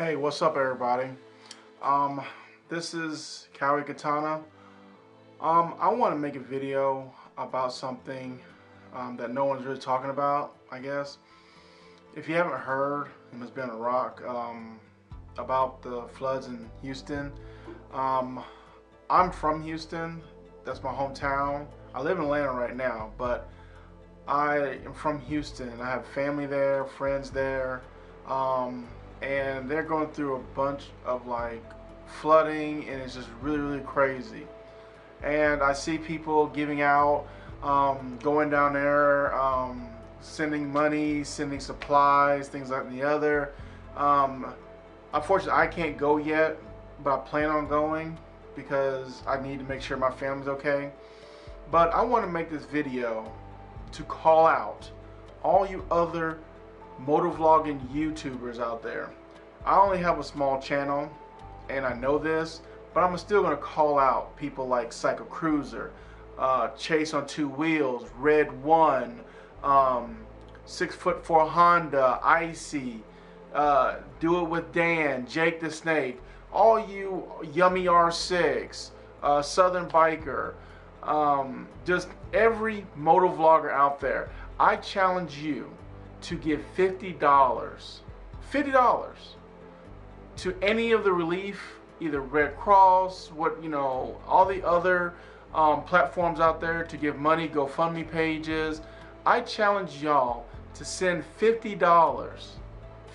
Hey, what's up everybody? Um, this is Kawi Katana. Um, I want to make a video about something um, that no one's really talking about, I guess. If you haven't heard, it's been a rock, um, about the floods in Houston. Um, I'm from Houston. That's my hometown. I live in Atlanta right now, but I am from Houston. I have family there, friends there, um, and they're going through a bunch of like flooding, and it's just really, really crazy. And I see people giving out, um, going down there, um, sending money, sending supplies, things like the other. Um, unfortunately, I can't go yet, but I plan on going because I need to make sure my family's okay. But I want to make this video to call out all you other motovlogging YouTubers out there. I only have a small channel and I know this, but I'm still going to call out people like Cycle Cruza, uh, Chase on Two Wheels, Red One, um, Six Foot Four Honda, Icy, uh, Do It With Dan, Jake the Snake, all you Yummy R6, uh, Southern Biker, um, just every motovlogger out there, I challenge you to give $50, $50 to any of the relief, either Red Cross, what, you know, all the other um, platforms out there to give money, GoFundMe pages. I challenge y'all to send $50. $50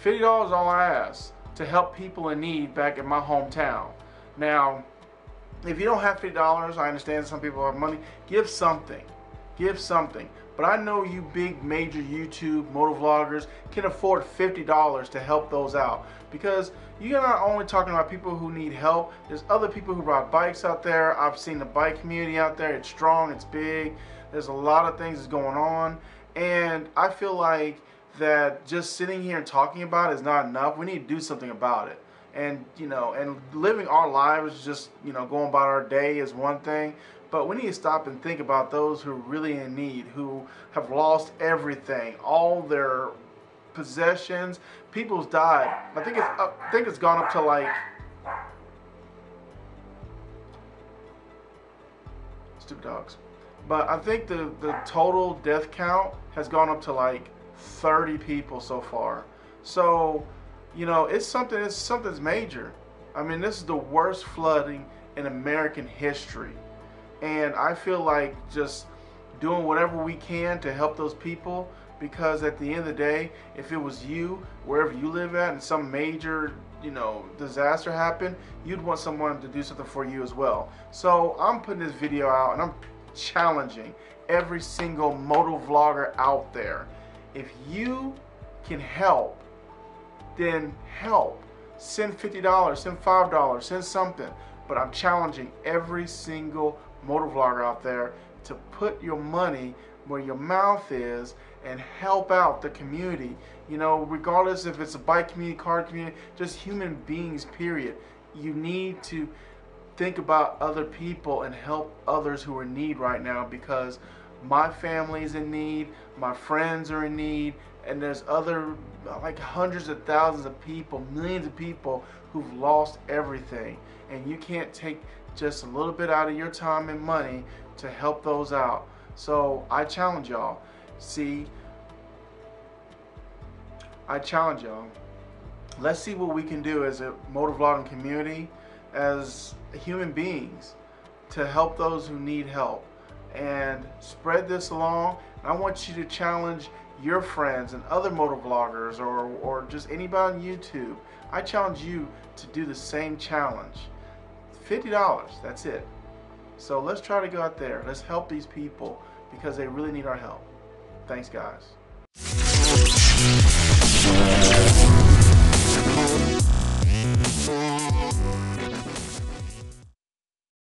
is all I ask to help people in need back in my hometown. Now, if you don't have $50, I understand some people have money, give something. Give something. But I know you big major YouTube motovloggers can afford $50 to help those out. Because you're not only talking about people who need help, there's other people who ride bikes out there. I've seen the bike community out there. It's strong, it's big. There's a lot of things that's going on. And I feel like that just sitting here and talking about it is not enough. We need to do something about it and you know and living our lives just you know going about our day is one thing but we need to stop and think about those who are really in need who have lost everything all their possessions people's died i think it's up, i think it's gone up to like stupid dogs but i think the the total death count has gone up to like 30 people so far so you know, it's something. It's something's major. I mean, this is the worst flooding in American history, and I feel like just doing whatever we can to help those people. Because at the end of the day, if it was you, wherever you live at, and some major, you know, disaster happened, you'd want someone to do something for you as well. So I'm putting this video out, and I'm challenging every single moto vlogger out there. If you can help then help. Send $50, send $5, send something. But I'm challenging every single motovlogger out there to put your money where your mouth is and help out the community. You know, regardless if it's a bike community, car community, just human beings, period. You need to think about other people and help others who are in need right now because my family's in need, my friends are in need, and there's other like hundreds of thousands of people, millions of people who've lost everything. And you can't take just a little bit out of your time and money to help those out. So I challenge y'all. See, I challenge y'all. Let's see what we can do as a motovlogging community, as human beings, to help those who need help and spread this along. And I want you to challenge your friends and other motovloggers or, or just anybody on YouTube. I challenge you to do the same challenge. $50, that's it. So let's try to go out there. Let's help these people because they really need our help. Thanks, guys.